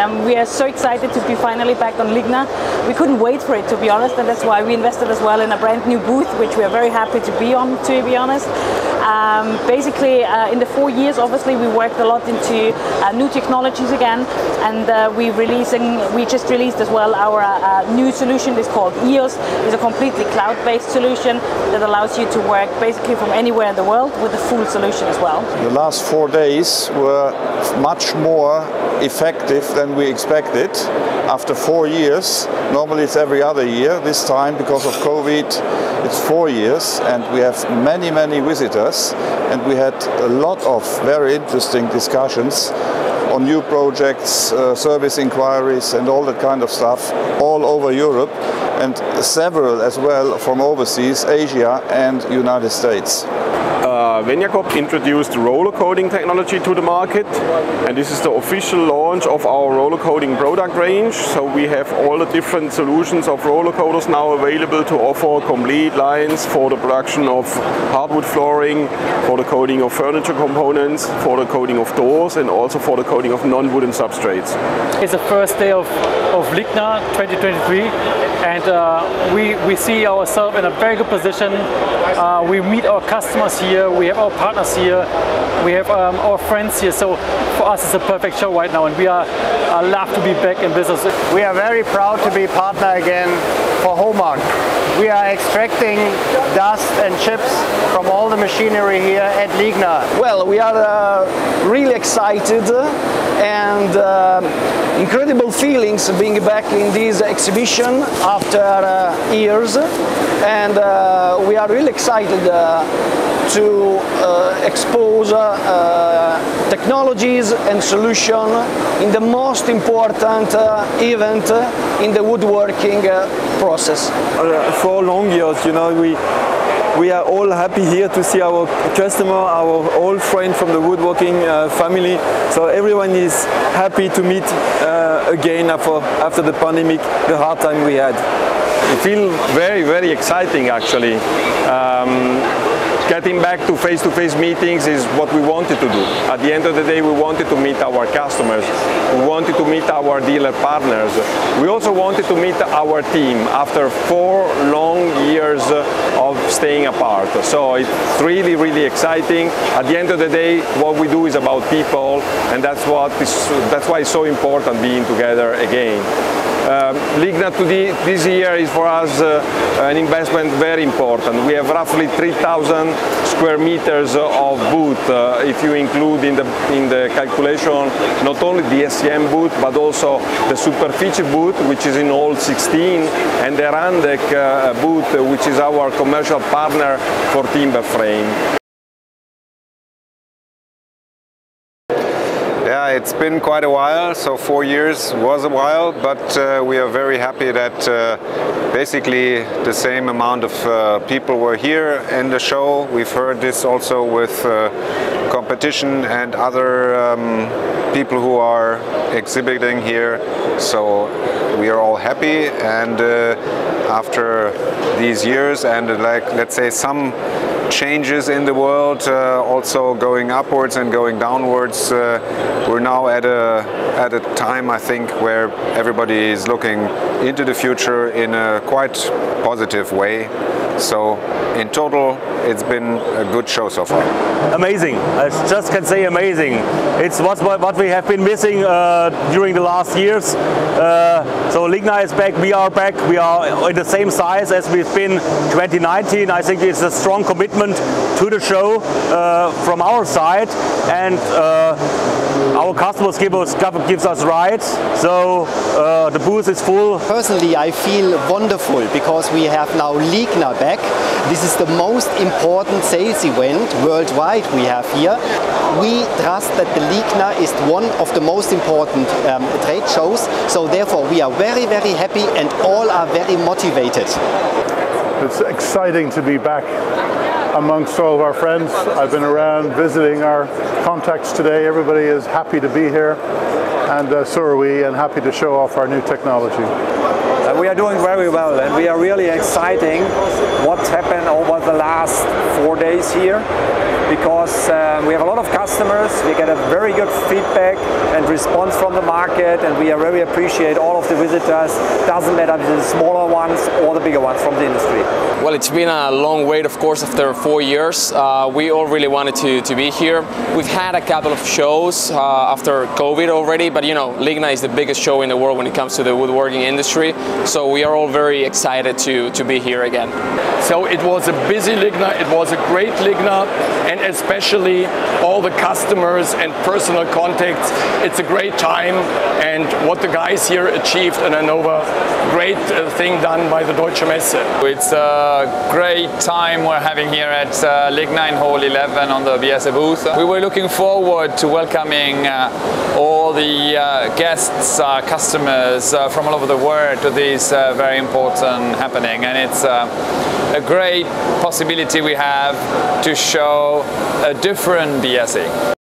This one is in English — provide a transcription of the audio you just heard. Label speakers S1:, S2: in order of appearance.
S1: Um, we are so excited to be finally back on Ligna. We couldn't wait for it to be honest and that's why we invested as well in a brand new booth which we are very happy to be on to be honest. Um, basically uh, in the four years obviously we worked a lot into uh, new technologies again and uh, we releasing we just released as well our uh, new solution is called EOS. It's a completely cloud-based solution that allows you to work basically from anywhere in the world with a full solution as well.
S2: The last four days were much more effective than we expected after four years. Normally it's every other year. This time because of COVID it's four years and we have many many visitors and we had a lot of very interesting discussions on new projects, uh, service inquiries and all that kind of stuff all over Europe and several as well from overseas, Asia and United States.
S3: Uh, introduced roller coating technology to the market and this is the official launch of our roller coating product range. So we have all the different solutions of roller coaters now available to offer complete lines for the production of hardwood flooring, for the coating of furniture components, for the coating of doors and also for the coating of non-wooden substrates.
S4: It's the first day of, of Ligna 2023 and uh, we, we see ourselves in a very good position. Uh, we meet our customers here, we have our partners here, we have um, our friends here. So for us, it's a perfect show right now, and we are uh, love to be back in business.
S5: We are very proud to be partner again for HOMAG. We are extracting dust and chips from all the machinery here at Ligna.
S6: Well, we are uh, really excited and uh, incredible feelings being back in this exhibition after uh, years and uh, we are really excited uh, to uh, expose technologies and solutions in the most important event in the woodworking process.
S7: For long years, you know, we we are all happy here to see our customer, our old friend from the woodworking uh, family. So everyone is happy to meet uh, again after, after the pandemic, the hard time we had.
S3: It feels very, very exciting actually. Um, getting back to face-to-face -face meetings is what we wanted to do. At the end of the day, we wanted to meet our customers. We wanted to meet our dealer partners. We also wanted to meet our team after four long years uh, of staying apart. So it's really, really exciting. At the end of the day, what we do is about people, and that's what is, that's why it's so important being together again. Um, Ligna today, this year is for us uh, an investment very important. We have roughly 3,000 square meters of booth uh, if you include in the, in the calculation not only the SCM booth but also the Superfici booth which is in all 16 and the Randek uh, booth which is our commercial partner for timber frame.
S8: Yeah, it's been quite a while, so four years was a while, but uh, we are very happy that uh, basically the same amount of uh, people were here in the show. We've heard this also with uh, competition and other um, people who are exhibiting here, so we are all happy and uh, after these years and like let's say some changes in the world, uh, also going upwards and going downwards. Uh, we're now at a, at a time, I think, where everybody is looking into the future in a quite positive way. So in total, it's been a good show so far.
S9: Amazing. I just can say amazing. It's what, what we have been missing uh, during the last years. Uh, so Ligna is back, we are back, we are in the same size as we've been 2019. I think it's a strong commitment to the show uh, from our side and uh, our customers give us, gives us rights, so uh, the booth is full.
S5: Personally, I feel wonderful because we have now Ligna back. This is the most important sales event worldwide we have here. We trust that the Ligna is one of the most important um, trade shows, so therefore we are very, very happy and all are very motivated.
S10: It's exciting to be back amongst all of our friends. I've been around visiting our contacts today. Everybody is happy to be here and uh, so are we and happy to show off our new technology.
S11: We are doing very well and we are really exciting what's happened over the last four days here because uh, we have a lot of customers, we get a very good feedback and response from the market and we are very appreciate all of the visitors, doesn't matter if it's the smaller ones or the bigger ones from the industry.
S9: Well, it's been a long wait, of course, after four years. Uh, we all really wanted to, to be here. We've had a couple of shows uh, after COVID already, but you know, Ligna is the biggest show in the world when it comes to the woodworking industry. So we are all very excited to, to be here again.
S12: So it was a busy Ligna, it was a great Ligna, and especially all the customers and personal contacts. It's a great time, and what the guys here achieved in Hanover, great uh, thing done by the Deutsche Messe.
S13: It's a great time we're having here at uh, Ligna in Hall 11 on the BSA booth. We were looking forward to welcoming uh, all the uh, guests, uh, customers uh, from all over the world to this Uh, very important happening, and it's uh, a great possibility we have to show a different BSA.